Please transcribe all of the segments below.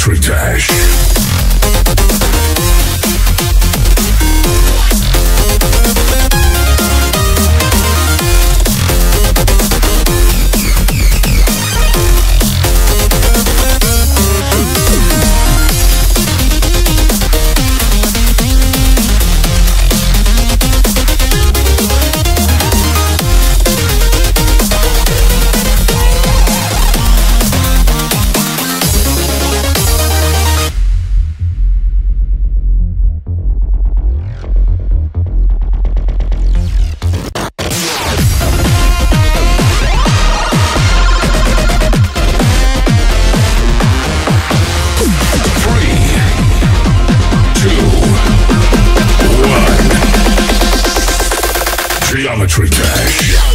Geometry Dash. One. Geometry Dash.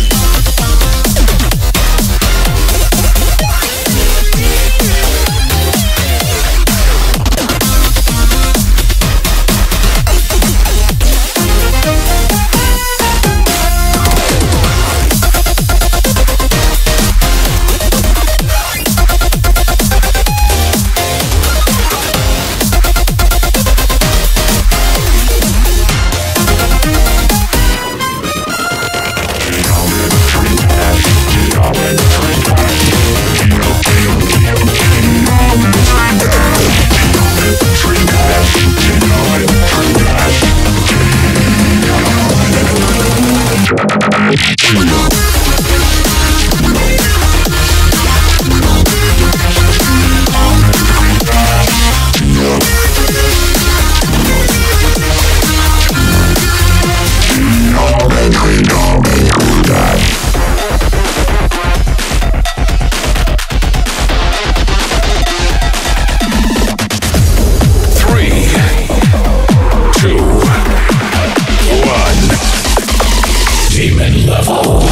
Oh.